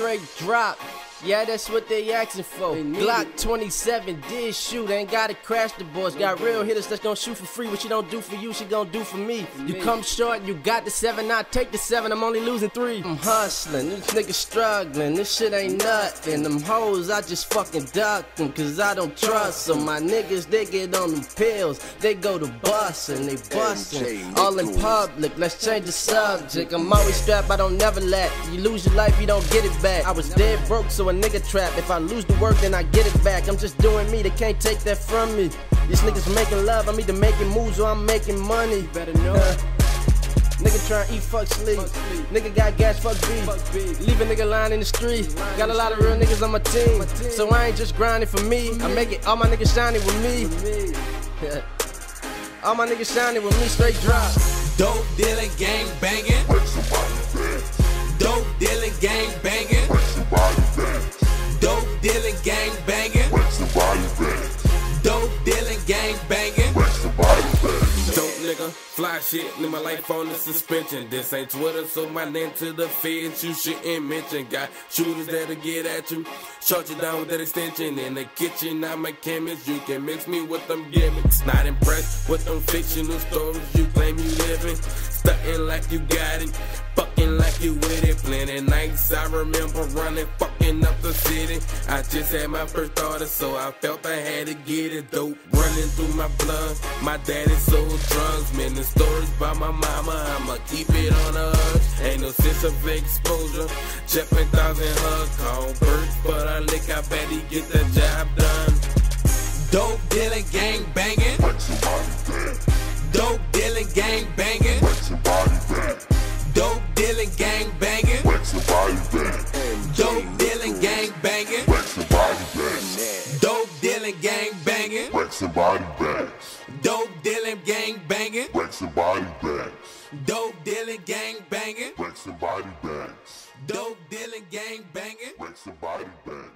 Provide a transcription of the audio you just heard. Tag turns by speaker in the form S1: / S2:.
S1: straight drop. Yeah, that's what they asking for. Glock 27 did shoot, ain't gotta crash the boys. Got real hitters that's gonna shoot for free. What she don't do for you, she gonna do for me. You come short, you got the seven, I take the seven, I'm only losing three. I'm hustling, this nigga struggling, this shit ain't nothing. Them hoes, I just fucking duck them, cause I don't trust them. My niggas, they get on them pills, they go to bustin', they bustin'. All in public, let's change the subject. I'm always strapped, I don't never let. You lose your life, you don't get it back. I was dead broke, so a nigga trap. If I lose the work, then I get it back. I'm just doing me, they can't take that from me. These niggas making love, I'm either making moves or I'm making money. You better know. Uh, nigga tryna eat, fuck sleep. Nigga got gas, fuck beef. Leave a nigga lying in the street. Got a lot of real niggas on my team. So I ain't just grinding for me. I make it all my niggas shining with me. all my niggas shining with me, straight drop.
S2: Dope dealing, gang banging. Dealing, gang banging. Dope dealing, gang banging. Dope
S3: nigga, fly shit, live my life on the suspension. This ain't Twitter, so my name to the feds you shouldn't mention. Got shooters that'll get at you, shut you down with that extension. In the kitchen, I'm a chemist, you can mix me with them gimmicks. Not impressed with them fictional stories you claim you living. Stunting like you got it, fucking like you with it. Plenty nights I remember running, up the city. I just had my first daughter, so I felt I had to get it. Dope running through my blood. My daddy sold drugs, man. The stories by my mama, I'ma keep it on the hush. Ain't no sense of exposure. Jumping thousand hugs, call birds, but I lick. I bet he get the job done.
S2: Dope dealing, gang banging. Dope dealing, gang banging. Dealing, gang banging. Dope dealing, gang banging.
S4: Rex and body bags.
S2: Dope dealing, gang banging.
S4: Rex and body bags.
S2: Dope dealing, gang banging.
S4: Rex and body bags.
S2: Dope dealing, gang banging.
S4: Rex and body bags.